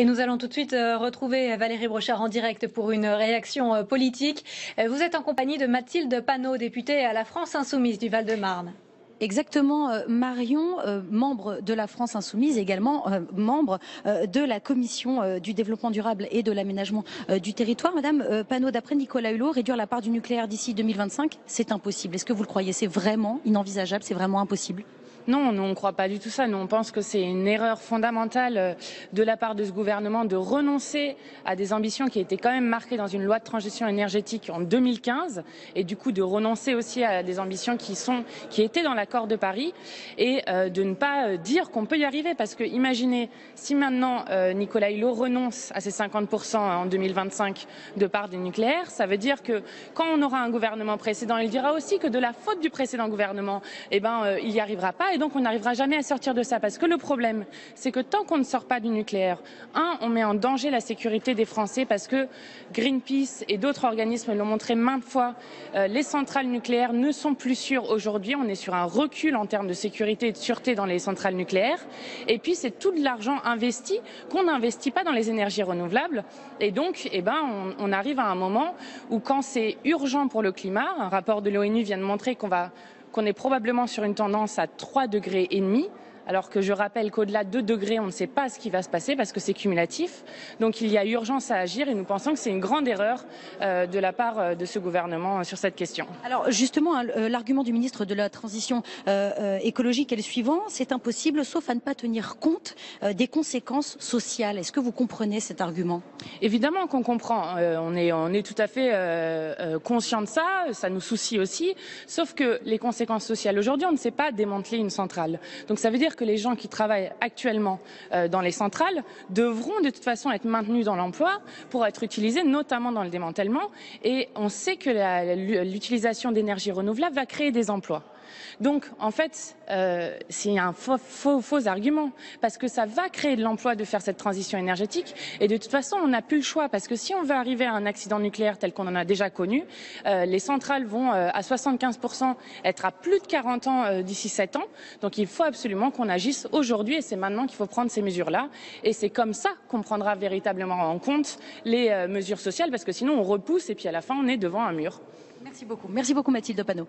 Et nous allons tout de suite euh, retrouver Valérie Brochard en direct pour une réaction euh, politique. Euh, vous êtes en compagnie de Mathilde Panot, députée à la France Insoumise du Val-de-Marne. Exactement, Marion, membre de la France Insoumise, également membre de la Commission du développement durable et de l'aménagement du territoire. Madame Panot, d'après Nicolas Hulot, réduire la part du nucléaire d'ici 2025, c'est impossible. Est-ce que vous le croyez? C'est vraiment inenvisageable? C'est vraiment impossible? Non, nous, on ne croit pas du tout ça. Nous, on pense que c'est une erreur fondamentale euh, de la part de ce gouvernement de renoncer à des ambitions qui étaient quand même marquées dans une loi de transition énergétique en 2015 et du coup de renoncer aussi à des ambitions qui, sont, qui étaient dans l'accord de Paris et euh, de ne pas euh, dire qu'on peut y arriver. Parce que imaginez, si maintenant Nicolas Hulot renonce à ses 50% en 2025 de part du nucléaire, ça veut dire que quand on aura un gouvernement précédent, il dira aussi que de la faute du précédent gouvernement, eh ben, il n'y arrivera pas et donc on n'arrivera jamais à sortir de ça. Parce que le problème, c'est que tant qu'on ne sort pas du nucléaire, un, on met en danger la sécurité des Français parce que Greenpeace et d'autres organismes l'ont montré maintes fois, euh, les centrales nucléaires ne sont plus sûres aujourd'hui. On est sur un recul en termes de sécurité et de sûreté dans les centrales nucléaires. Et puis c'est tout de l'argent investi qu'on n'investit pas dans les énergies renouvelables. Et donc, eh ben, on, on arrive à un moment où quand c'est urgent pour le climat, un rapport de l'ONU vient de montrer qu'on va qu'on est probablement sur une tendance à 3 degrés et demi alors que je rappelle qu'au-delà de 2 degrés, on ne sait pas ce qui va se passer parce que c'est cumulatif. Donc il y a urgence à agir et nous pensons que c'est une grande erreur euh, de la part euh, de ce gouvernement euh, sur cette question. Alors justement, hein, l'argument du ministre de la Transition écologique est le suivant, c'est impossible sauf à ne pas tenir compte des conséquences sociales. Est-ce que vous comprenez cet argument? Évidemment qu'on comprend, on, est, on est tout à fait conscient de ça, ça nous soucie aussi, sauf que les conséquences sociales, aujourd'hui on ne sait pas démanteler une centrale. Donc ça veut dire que les gens qui travaillent actuellement euh, dans les centrales devront de toute façon être maintenus dans l'emploi pour être utilisés notamment dans le démantèlement. Et on sait que l'utilisation d'énergie renouvelable va créer des emplois. Donc, en fait, euh, c'est un faux, argument, parce que ça va créer de l'emploi de faire cette transition énergétique. Et de toute façon, on n'a plus le choix, parce que si on veut arriver à un accident nucléaire tel qu'on en a déjà connu, euh, les centrales vont euh, à 75% être à plus de 40 ans euh, d'ici 7 ans. Donc, il faut absolument qu'on agisse aujourd'hui, et c'est maintenant qu'il faut prendre ces mesures-là. Et c'est comme ça qu'on prendra véritablement en compte les euh, mesures sociales, parce que sinon, on repousse, et puis à la fin, on est devant un mur. Merci beaucoup. Merci beaucoup, Mathilde Panot.